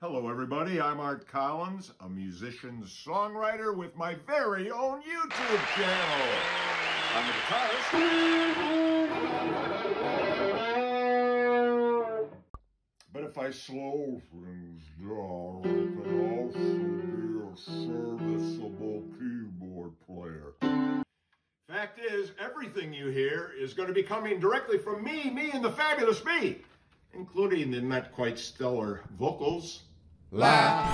Hello, everybody. I'm Art Collins, a musician songwriter with my very own YouTube channel. I'm a guitarist. But if I slow things down, I can also be a serviceable keyboard player. Fact is, everything you hear is going to be coming directly from me, me and the fabulous me, including the not quite stellar vocals. La.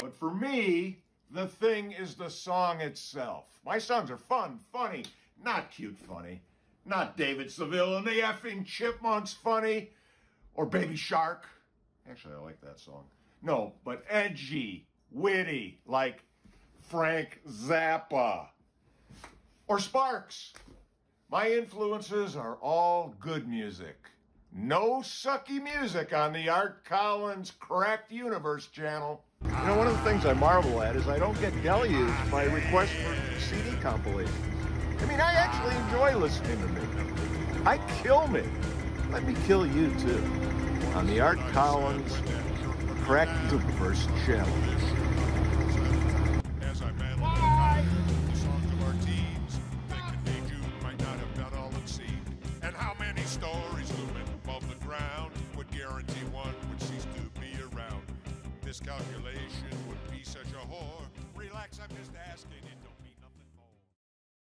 But for me, the thing is the song itself. My songs are fun, funny, not cute funny. Not David Seville and the effing Chipmunks funny. Or Baby Shark. Actually, I like that song. No, but edgy, witty, like Frank Zappa. Or Sparks. My influences are all good music. No sucky music on the Art Collins Cracked Universe channel. You know, one of the things I marvel at is I don't get deluged by requests for CD compilations. I mean, I actually enjoy listening to me. I kill me. Let me kill you too. On the Art Collins Cracked Universe channel. As I battle the songs around. This calculation would be such a whore. Relax, I'm just asking it.